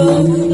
Oh,